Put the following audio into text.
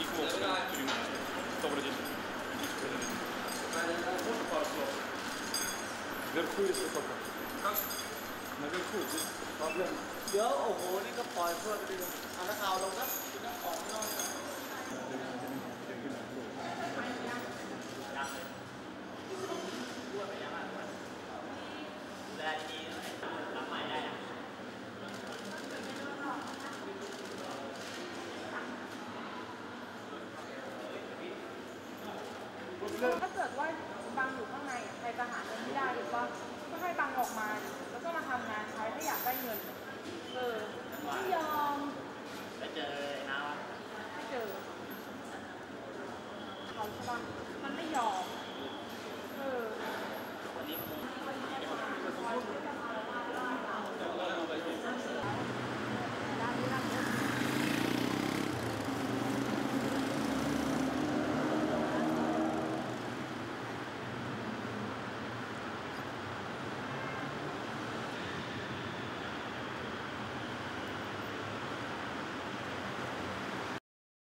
Никол, добрый день. Вверху, если пока. Как? Наверху, здесь проблема. Я, ого, นี่ก็ปล่อยเพื่อนไปเลยเอานักข่าวลง ถ้าเกิดว่าบังอยู่ข้างในใครจะหาเงินไม่ได้หรือว่าก็ให้บังออกมา แล้วก็มาทำงานใช้ถ้าอยากได้เงิน เออไม่ยอมไปเจอนะไม่เจอเขาใช่ปะมันไม่ยอม